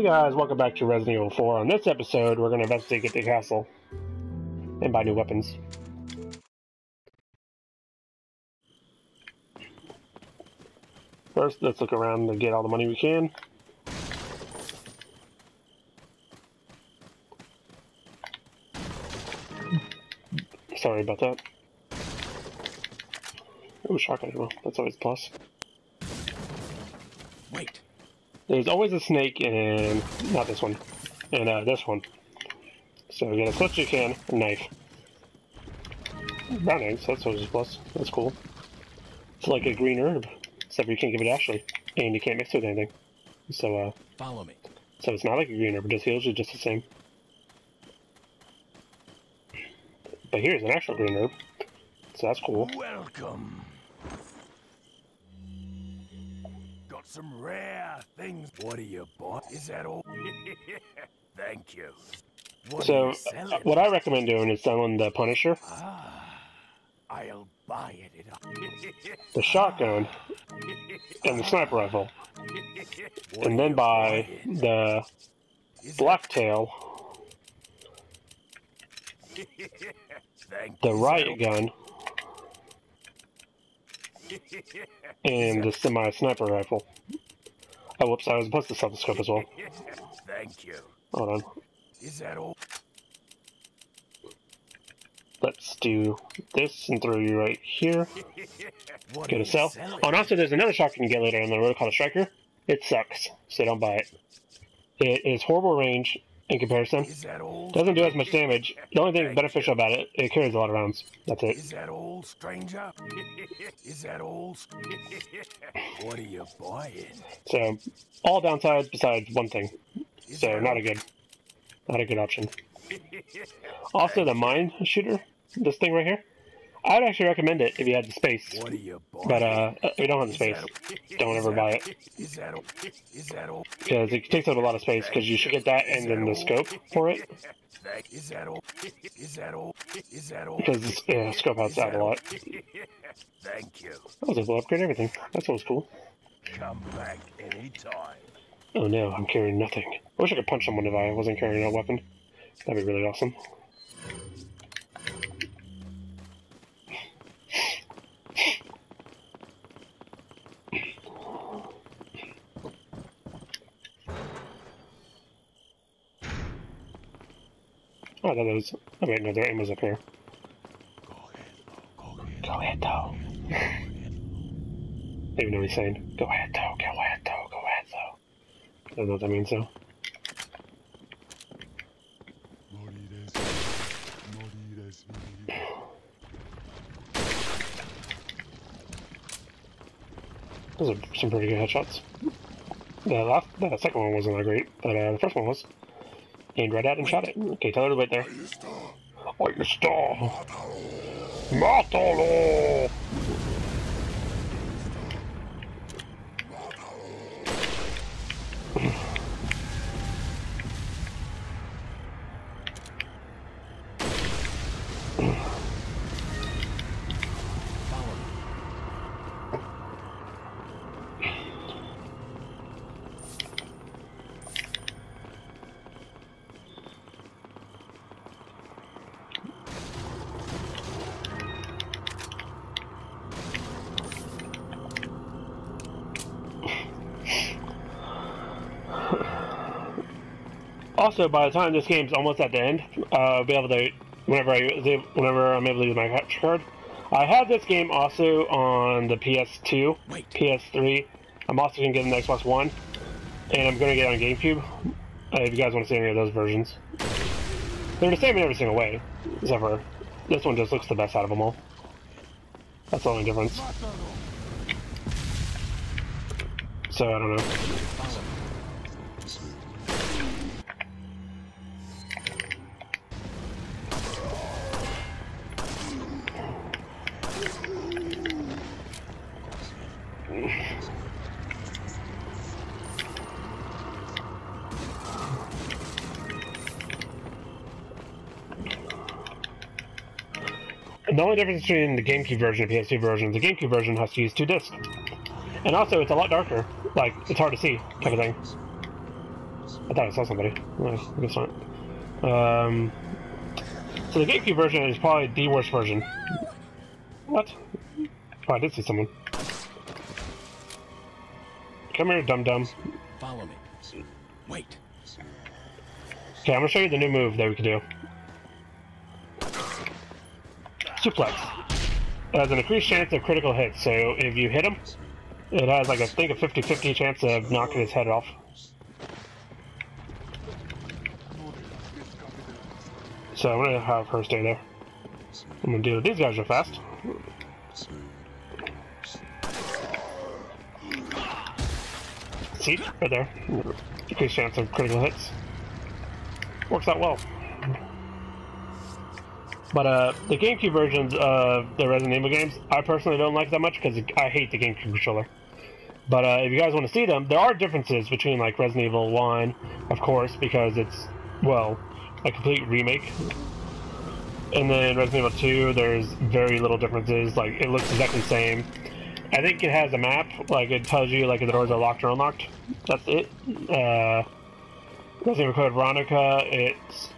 Hey guys, welcome back to Resident Evil 4. On this episode, we're going to investigate the castle and buy new weapons. First, let's look around and get all the money we can. Sorry about that. Oh, shotgun ammo. That's always a plus. Wait. There's always a snake in not this one, and uh, this one. So get as close as you can, a knife. Brown eggs, that's always a plus. That's cool. It's like a green herb, except you can't give it Ashley, and you can't mix it with anything. So uh, Follow me. so it's not like a green herb, it just heals you just the same. But here's an actual green herb, so that's cool. Welcome. Got some rare things. What are you buy? Is that all? Thank you. What So you uh, what I recommend doing is selling the Punisher, Ah, I'll buy it. the shotgun, and the sniper rifle, What and then buy the Blacktail, Thank the riot gun, and the semi sniper rifle. Oh, whoops! I was supposed to sell the scope as well. Thank you. Hold on. Is that all? Let's do this and throw you right here. Go to sell. Oh, and also there's another shotgun you can get later on the road called a Striker. It sucks, so don't buy it. It is horrible range in comparison. Is that all? Doesn't do as much damage. The only thing beneficial about it, it carries a lot of rounds. That's it. Is that all, stranger? Is that all? what are you buying? So, all downsides besides one thing. So, not a good, not a good option. Also, the mine shooter, this thing right here, I'd actually recommend it if you had the space. What are you buying? But uh, if you don't have the space, that- don't ever buy it. Is that all? Is that all? because it takes up a lot of space. Because you should get that and then the scope for it. Is that all? Is that all? Is that all? Because yeah, scope helps out a lot. Thank you. I was able to upgrade everything. That's what was cool. Come back anytime. Oh no, I'm carrying nothing. I wish I could punch someone if I wasn't carrying a weapon. That'd be really awesome. Oh, I thought that was. Oh, wait, no, their aim was up here. Go ahead, though. Even though he's saying, go ahead, though, go ahead, though, go ahead, though. I don't know what that means, though. Those are some pretty good headshots. The last, the second one wasn't that great, but uh, the first one was. Aimed right at and shot it. Okay, tell her to wait there. Ahí está. Mátalo. Follow Also, by the time this game's almost at the end, uh, I'll be able to, whenever I, whenever I'm able to use my capture card. I have this game also on the PS2, Wait. PS3. I'm also gonna get an Xbox One, and I'm gonna get it on GameCube. Uh, if you guys want to see any of those versions, they're the same in every single way, except for this one just looks the best out of them all. That's the only difference. So I don't know. Only difference between the GameCube version and PS2 version, the GameCube version has to use two discs. And also, it's a lot darker. Like, it's hard to see, kind of thing. I thought I saw somebody. No, I guess not. Um, so the GameCube version is probably the worst version. What? Oh, I did see someone. Come here, dum dum. Follow me. Wait. Okay, I'm gonna show you the new move that we can do. Suplex. It has an increased chance of critical hits, so if you hit him, it has like I think a 50-50 chance of knocking his head off. So I'm gonna have her stay there. I'm gonna deal with these guys real fast. See, right there. Increased chance of critical hits. Works out well. But uh, the GameCube versions of the Resident Evil games, I personally don't like that much because I hate the GameCube controller. But uh, if you guys want to see them, there are differences between like Resident Evil 1, of course, because it's, well, a complete remake. And then Resident Evil 2, there's very little differences. Like, it looks exactly the same. I think it has a map, like, it tells you, like, if the doors are locked or unlocked. That's it. Uh, Resident Evil Code Veronica, it's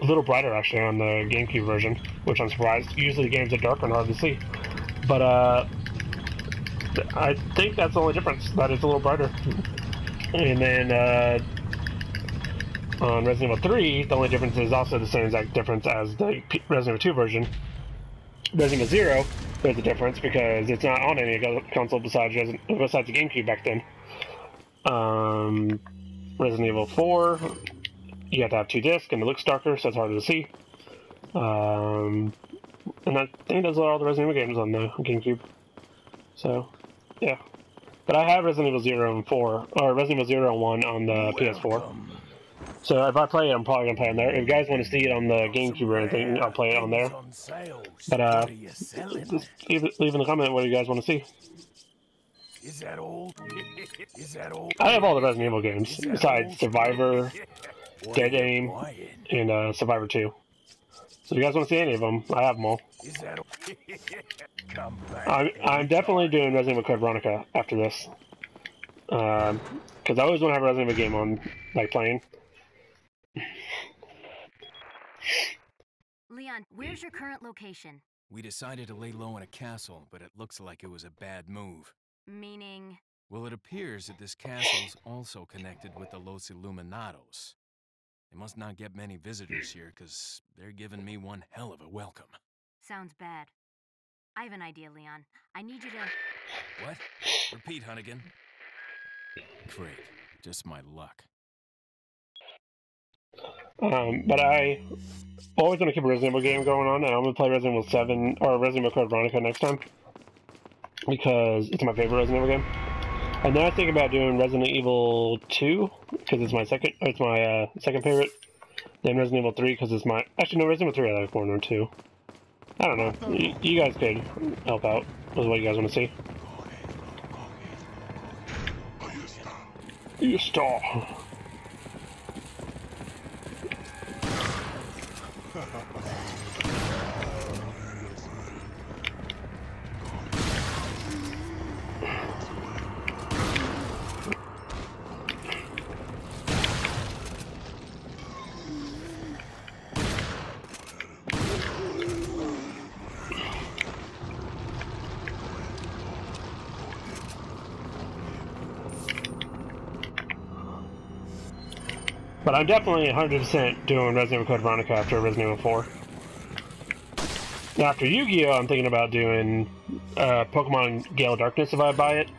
a little brighter, actually, on the GameCube version, which I'm surprised. Usually the games are darker and hard to see. But, uh, I think that's the only difference, that it's a little brighter. And then, uh, on Resident Evil 3, the only difference is also the same exact difference as the Resident Evil 2 version. Resident Evil 0, there's a difference because it's not on any console besides Resident, besides the GameCube back then. Um, Resident Evil 4, you have to have two discs and it looks darker, so it's harder to see. Um, and I think those are all the Resident Evil games on the GameCube. So, yeah. But I have Resident Evil 0 and 4, or Resident Evil 0 and 1 on the PS4. So if I play it, I'm probably gonna play on there. If you guys want to see it on the GameCube or anything, I'll play it on there. But uh, What are you selling? just leave, it- leave in the comment what you guys want to see. Is that all? Is that all? I have all the Resident Evil games besides? Survivor Dead Aim. and uh, Survivor 2. So if you guys want to see any of them, I have them all. Is that all? Come back. I'm, I'm definitely doing Resident Evil Code Veronica after this. Because I always want to have a Resident Evil game on, like, playing. Leon, where's your current location? We decided to lay low in a castle, but it looks like it was a bad move. Meaning, Well, it appears that this castle's also connected with the Los Iluminados. They must not get many visitors here, because they're giving me one hell of a welcome. sounds bad. I have an idea, Leon. I need you to. What? Repeat, Hunnigan. Great. Just my luck. Um, but I always want to keep a Resident Evil game going on, and I'm going to play Resident Evil 7 or Resident Evil Code Veronica next time. Because it's my favorite Resident Evil game. And then I think about doing Resident Evil 2, because it's my second, it's my uh, second favorite. Then Resident Evil 3, because it's my, actually no, Resident Evil 3 I like more than 2. I don't know, you, you guys could help out with what you guys want to see. You stop. But I'm definitely 100% doing Resident Evil Code Veronica after Resident Evil 4. Now, after Yu-Gi-Oh, I'm thinking about doing uh, Pokemon Gale Darkness if I buy it.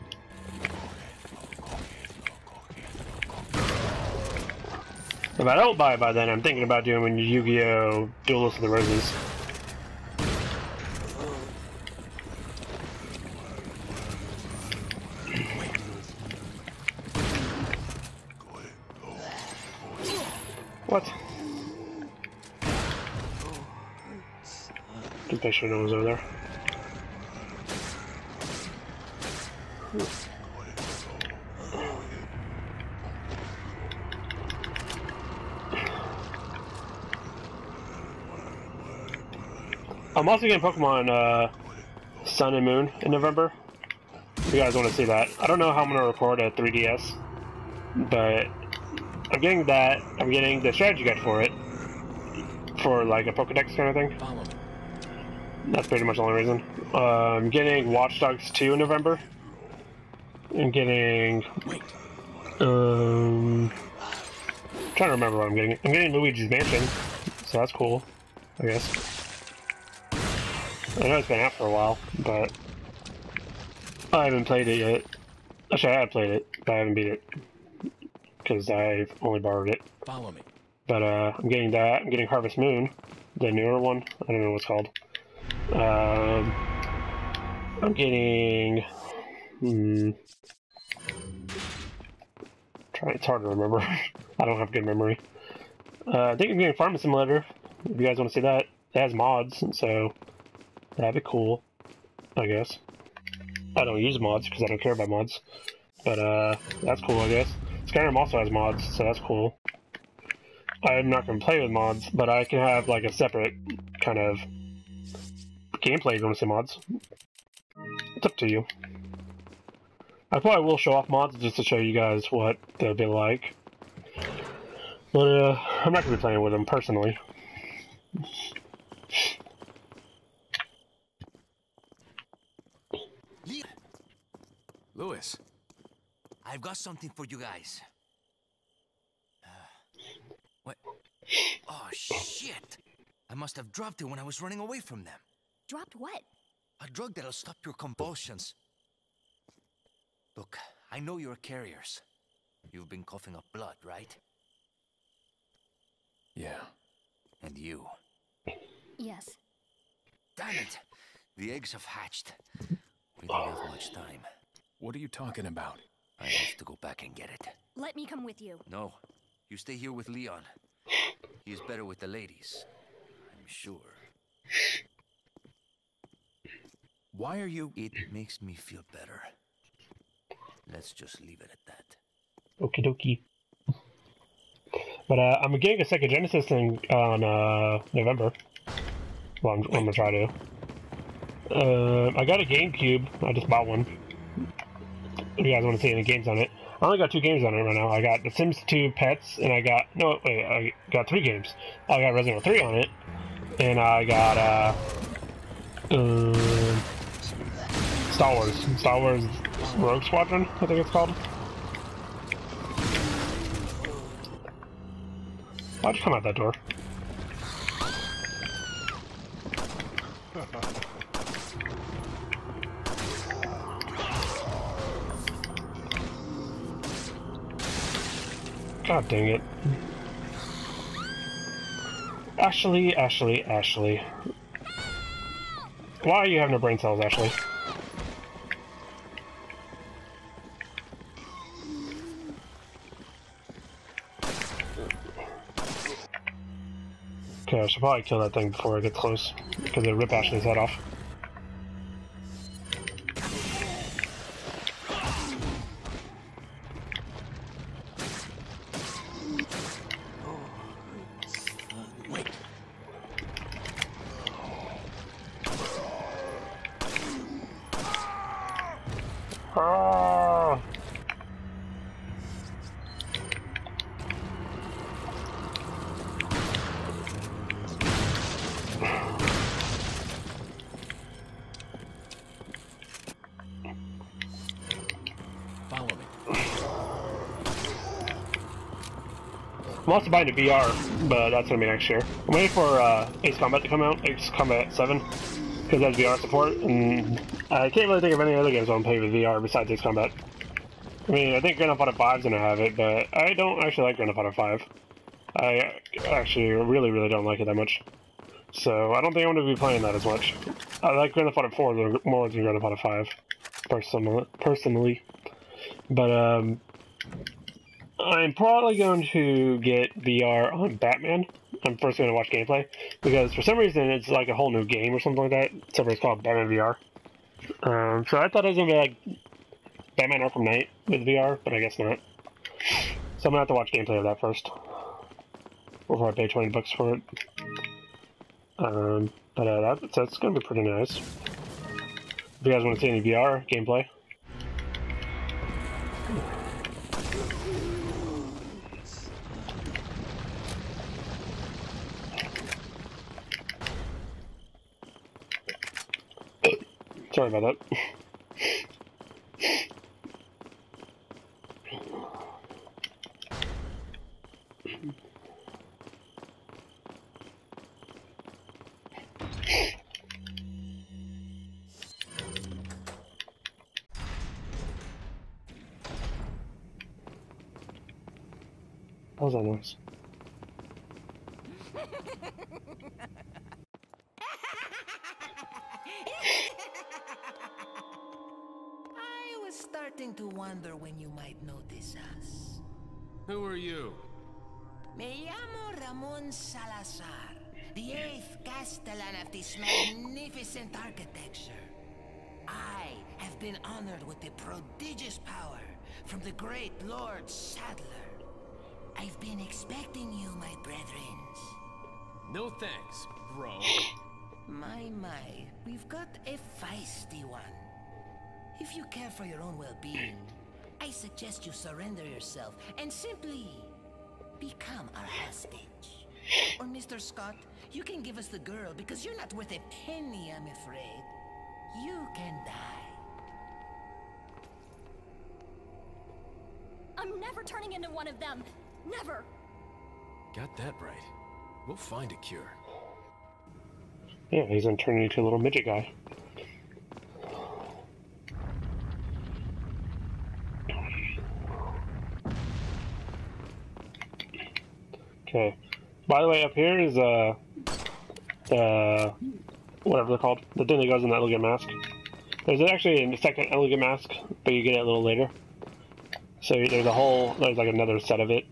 If I don't buy it by then, I'm thinking about doing Yu-Gi-Oh! Duelist of the Roses. What? No one's over there. I'm also getting Pokemon uh, Sun and Moon in November. If you guys want to see that. I don't know how I'm going to record a 3DS, but I'm getting that. I'm getting the strategy guide for it. For like a Pokedex kind of thing. That's pretty much the only reason. Uh, I'm getting Watch Dogs 2 in November. I'm getting. Wait. Um. trying to remember what I'm getting. I'm getting Luigi's Mansion, so that's cool, I guess. I know it's been out for a while, but I haven't played it yet. Actually, I have played it, but I haven't beat it because I've only borrowed it. Follow me. But uh, I'm getting that. I'm getting Harvest Moon, the newer one. I don't know what it's called. Um, I'm getting. Hmm. Try. It's hard to remember. I don't have good memory. Uh, I think I'm getting Farming Simulator. If you guys want to see that, it has mods, so that'd be cool. I guess. I don't use mods because I don't care about mods. But uh, that's cool, I guess. Skyrim also has mods, so that's cool. I'm not going to play with mods, but I can have like a separate kind of gameplay you want to see mods. It's up to you. I probably will show off mods just to show you guys what they'll be like. But uh, I'm not going to be playing with them personally. Luis. I've got something for you guys. Uh, what? Oh, shit! I must have dropped it when I was running away from them. Dropped what? A drug that'll stop your convulsions. Look, I know you're carriers. You've been coughing up blood, right? Yeah. And you. Yes. Damn it! The eggs have hatched. We don't have much time. What are you talking about? I have to go back and get it. Let me come with you. No, you stay here with Leon. He's better with the ladies. I'm sure. Why are you... It makes me feel better. Let's just leave it at that. Okie dokie. But uh, I'm getting a Sega Genesis thing on uh, November. Well, I'm, I'm gonna try to. Uh, I got a GameCube. I just bought one. If you guys want to see any games on it, I only got two games on it right now. I got The Sims 2 Pets, and I got no wait, I got three games. I got Resident Evil 3 on it, and I got uh, uh, Star Wars, Star Wars Rogue Squadron, I think it's called. Why'd you come out that door? God dang it. Ashley, Ashley, Ashley. Why are you having no brain cells, Ashley? Okay, I should probably kill that thing before I get close, because it'll rip Ashley's head off. Also buying a VR, but that's gonna be next year. I'm waiting for uh, Ace Combat to come out, Ace Combat 7, because that's VR support, and I can't really think of any other games I'm playing with VR besides Ace Combat. I mean, I think Grand Theft Auto 5 is gonna have it, but I don't actually like Grand Theft Auto 5. I actually really, really don't like it that much. So I don't think I'm gonna be playing that as much. I like Grand Theft Auto 4 more than Grand Theft Auto 5, personally. personally. But um, I'm probably going to get VR on Batman. I'm first going to watch gameplay because for some reason it's like a whole new game or something like that. Except it's called Batman VR. Um, so I thought it was gonna be like Batman Arkham Knight with VR, but I guess not. So I'm gonna have to watch gameplay of that first before I pay 20 bucks for it. Um, but uh, that, that's gonna be pretty nice. If you guys want to see any VR gameplay, Sorry about that. What that noise? Starting to wonder when you might notice us. Who are you? Me llamo Ramon Salazar, the eighth Castellan of this magnificent architecture. I have been honored with the prodigious power from the great Lord Sadler. I've been expecting you, my brethren. No thanks, bro. My, my, we've got a feisty one. If you care for your own well-being, I suggest you surrender yourself and simply become our hostage. Or Mr. Scott, you can give us the girl because you're not worth a penny, I'm afraid. You can die. I'm never turning into one of them. Never. Got that right. We'll find a cure. Yeah, he's gonna turn into a little midget guy. Okay. By the way, up here is uh the whatever they're called, the thing that goes in that elegant mask. There's actually a second elegant mask, but you get it a little later. So there's a whole there's like another set of it.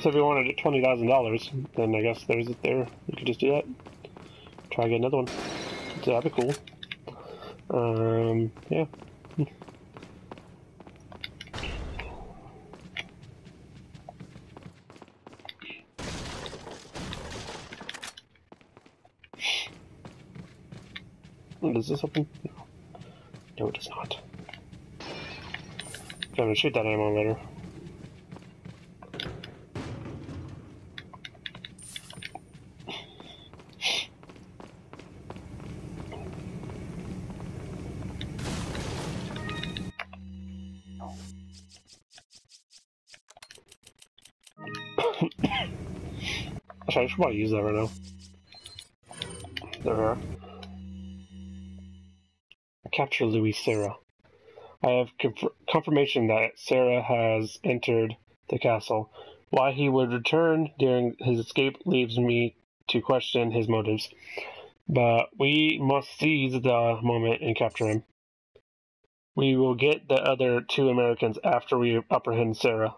So if you wanted it twenty thousand dollars, then I guess there's it there. You could just do that. Try to get another one. So that'd be cool. Um, yeah. Does this open? No. It does not. I'm gonna shoot that ammo later. Actually, I should probably use that right now. There we are. Capture Luis Sera. I have conf- confirmation that Sera has entered the castle. Why he would return during his escape leaves me to question his motives. But we must seize the moment and capture him. We will get the other two Americans after we apprehend Sera.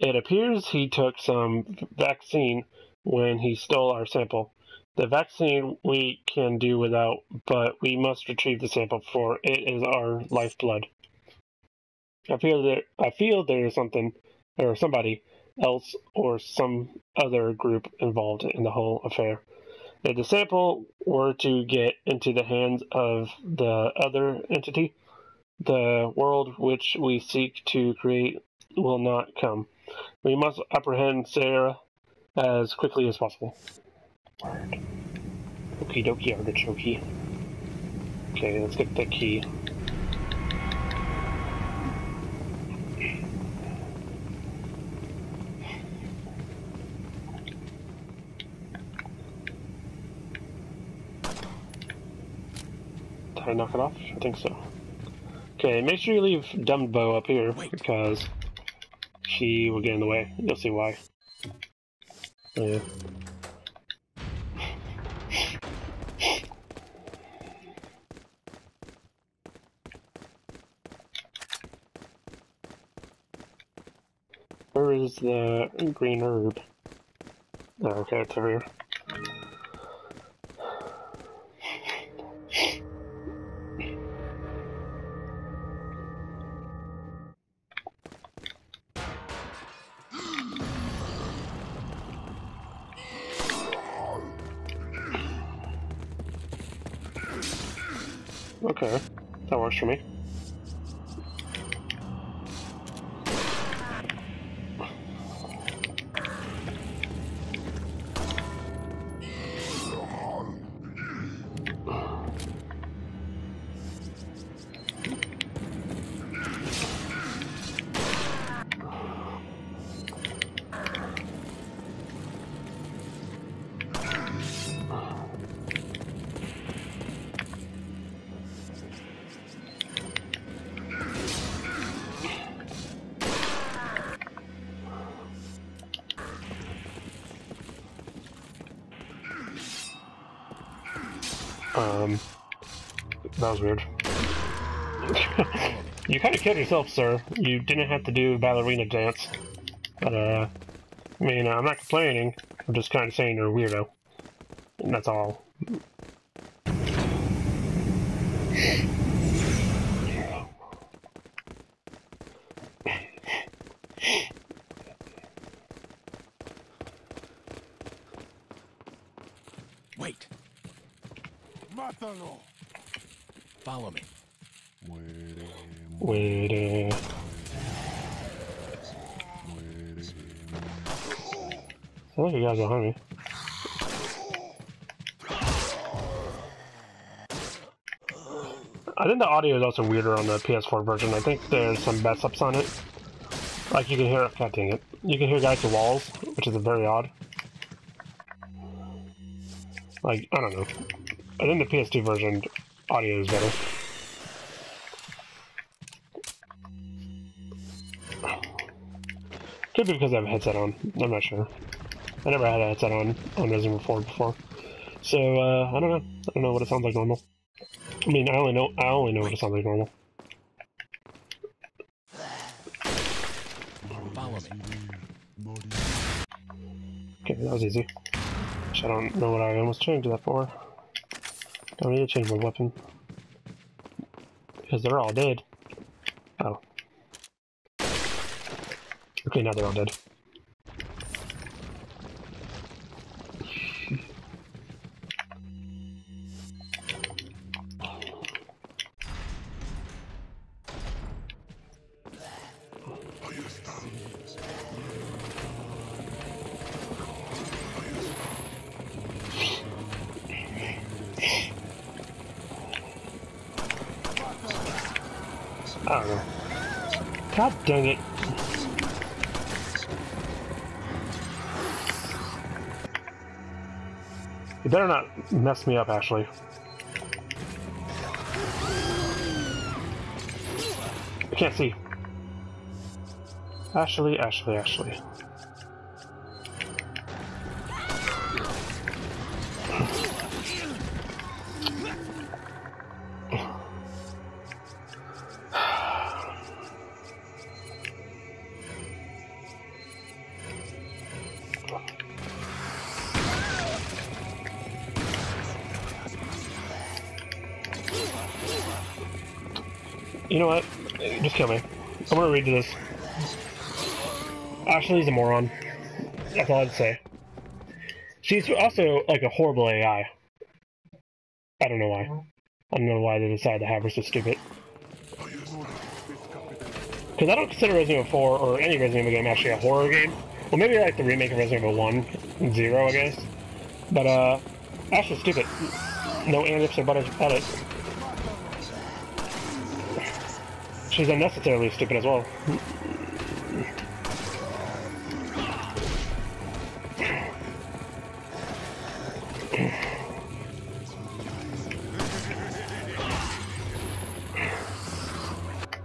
It appears he took some vaccine when he stole our sample. The vaccine we can do without, but we must retrieve the sample for it is our lifeblood. I feel that I feel there is something or somebody else or some other group involved in the whole affair. If the sample were to get into the hands of the other entity, the world which we seek to create will not come. We must apprehend Sera as quickly as possible. Word. Okie dokie artichoke. Okay, let's get the key. Did I knock it off? I think so. Okay, make sure you leave Dumbo up here because she will get in the way. You'll see why. Oh, yeah. Where is the green herb? Oh, okay, it's over here. Um, that was weird. you kind of killed yourself, sir. You didn't have to do ballerina dance. But, uh, I mean, I'm not complaining. I'm just kind of saying you're a weirdo. And that's all. Wait, Mátalo. follow me. Wait, uh... I think you guys behind me. I think the audio is also weirder on the PS4 version. I think there's some mess ups on it. Like you can hear, god dang it, you can hear guys to walls, which is very odd. Like I don't know. I think the PS2 version audio is better. Could be because I have a headset on. I'm not sure. I never had a headset on on Resident Evil 4 before, so uh, I don't know. I don't know what it sounds like normal. I mean, I only know I only know what it sounds like normal. Follow me. Okay, that was easy. I don't know what I almost changed that for. Don't need to change my weapon. Because they're all dead. Oh. Okay, now they're all dead. It. You better not mess me up, Ashley. I can't see. Ashley, Ashley, Ashley. You know what? Just kill me. I'm gonna read to this. Ashley's a moron. That's all I'd say. She's also like a horrible AI. I don't know why. I don't know why they decided to have her so stupid. Because I don't consider Resident Evil 4 or any Resident Evil game actually a horror game. Well, maybe like the remake of Resident Evil 1 and 0, I guess. But, uh, Ashley's stupid. No antics or butters about it. She's unnecessarily stupid as well.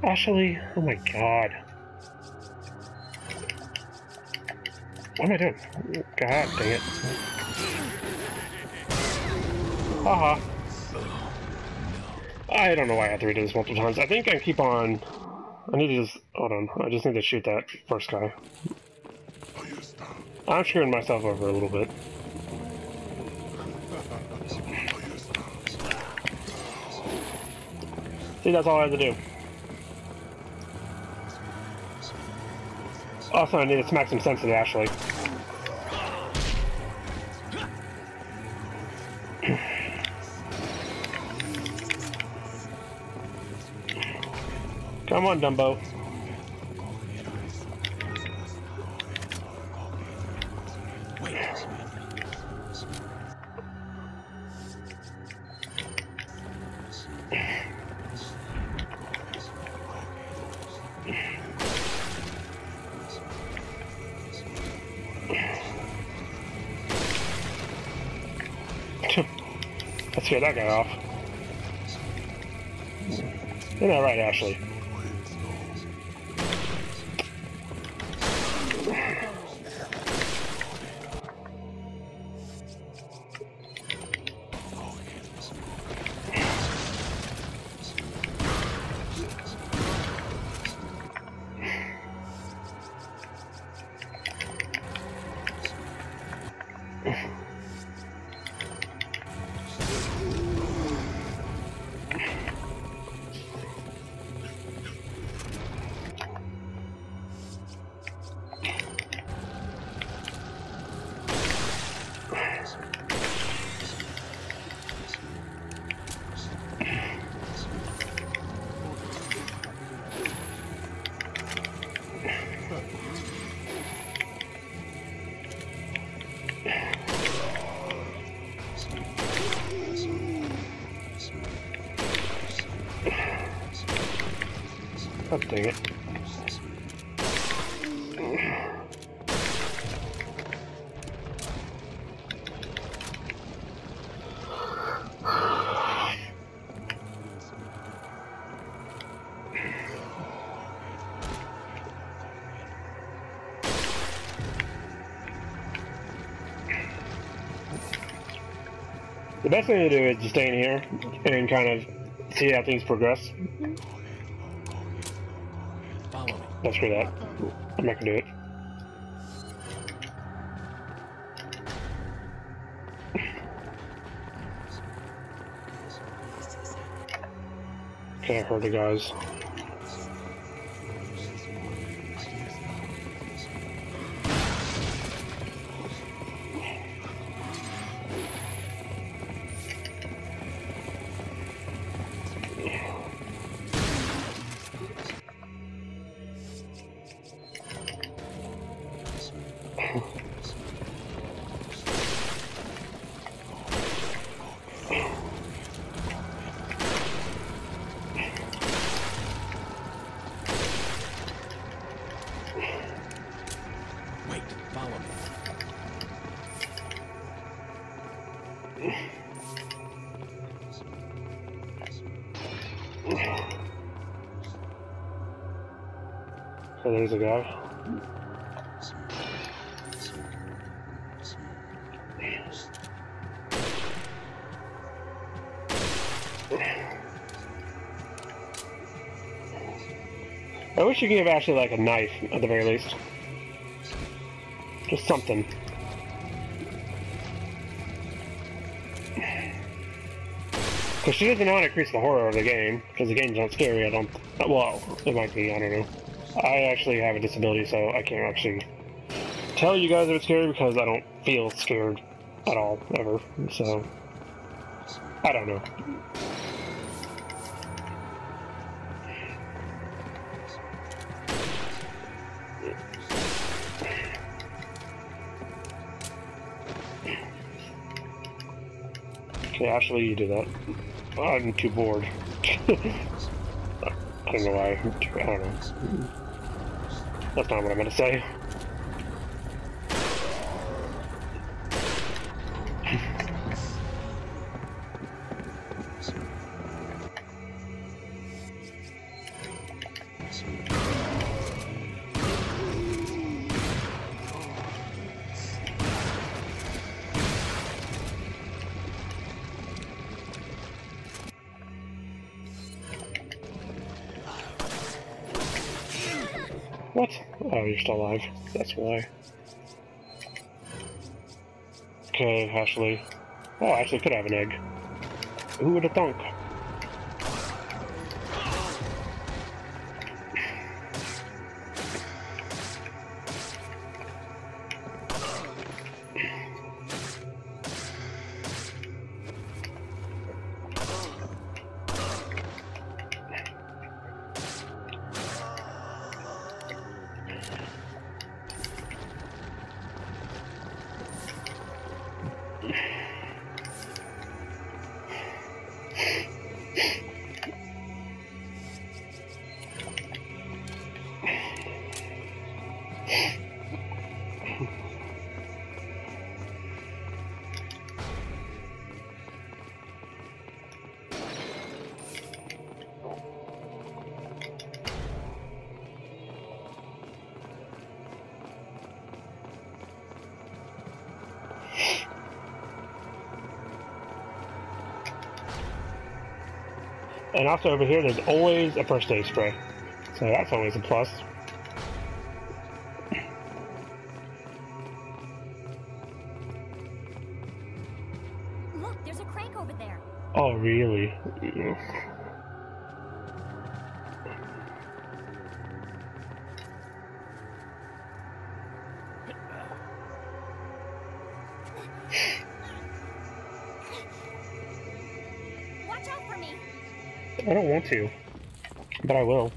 Ashley, oh my god. What am I doing? God dang it. Haha. I don't know why I have to redo this multiple times. I think I keep on... I need to just... Hold on. I just need to shoot that first guy. I'm screwing myself over a little bit. See, that's all I have to do. Also, I need to smack some sense into Ashley. Come on, Dumbo. Let's get that guy off. You're not right, Ashley? Dang it. The best thing to do is to stay in here and kind of see how things progress. Follow me. No, screw that. I'm not gonna do it. I heard the guys. So there's a guy. I wish you could give Ashley like a knife at the very least. Just something. She doesn't want to increase the horror of the game, because the game's not scary, I don't... Well, it might be, I don't know. I actually have a disability, so I can't actually tell you guys if it's scary because I don't feel scared at all, ever. So, I don't know. Okay, Ashley, you do that. I'm too bored. I don't know why. I don't know. That's not what I meant to say. You're still alive. That's why. Okay, Ashley. Oh, I actually could have an egg. Who would have thunk? Yeah. And also over here, there's always a first aid spray. So that's always a plus. Look, there's a crank over there. Oh, really? I don't want to, but I will.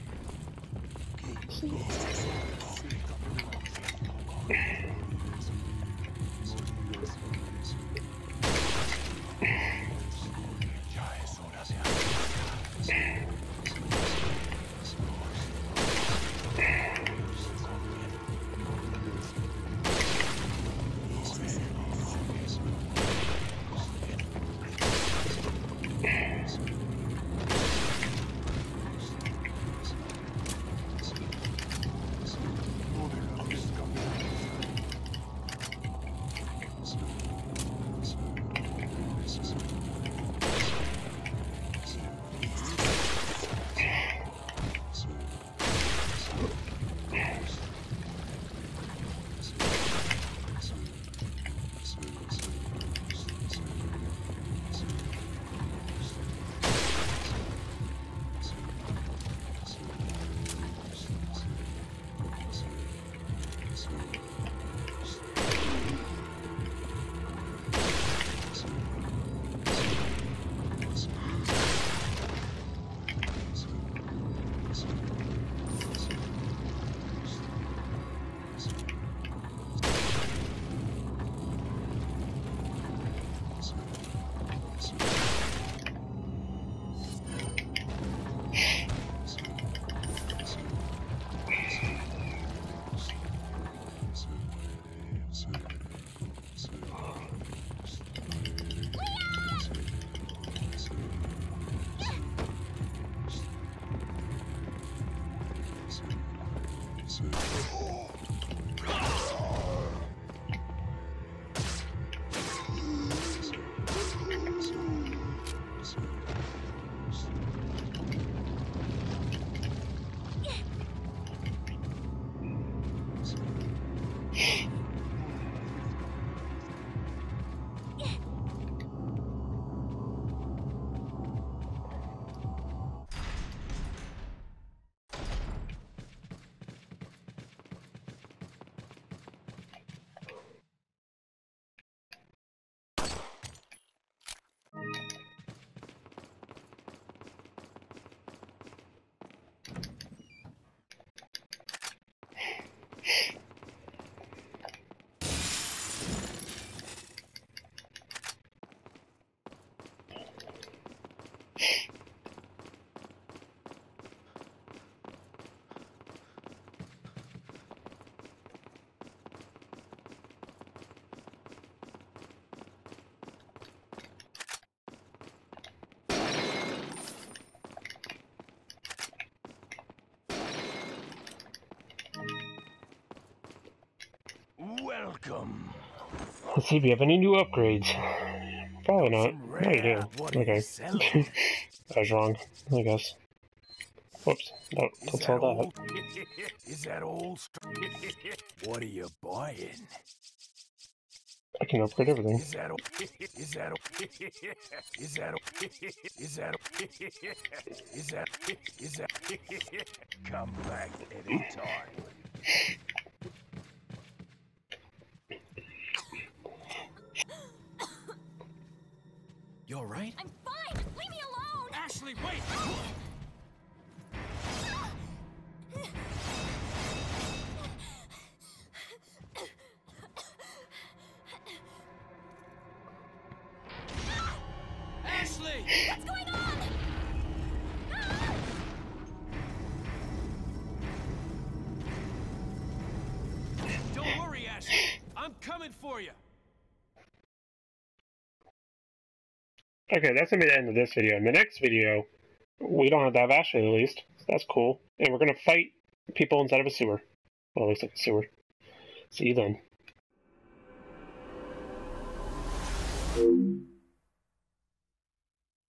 Welcome. Let's see if we have any new upgrades. Probably not. No, you do. rare- What are you Okay. I was wrong, I guess. Whoops. No, Is that. all? Is that st- what are you buying? I can upgrade everything. Is that? Is that? Is that? Is that? Is that is that Come back anytime. You alright? I'm fine! Leave me alone! Ashley, wait! Ashley! What's going on? Don't worry, Ashley. I'm coming for you. Okay, that's gonna be the end of this video. In the next video, we don't have to have Ashley at least. So that's cool. And we're gonna fight people inside of a sewer. Well, it looks like a sewer. See you then.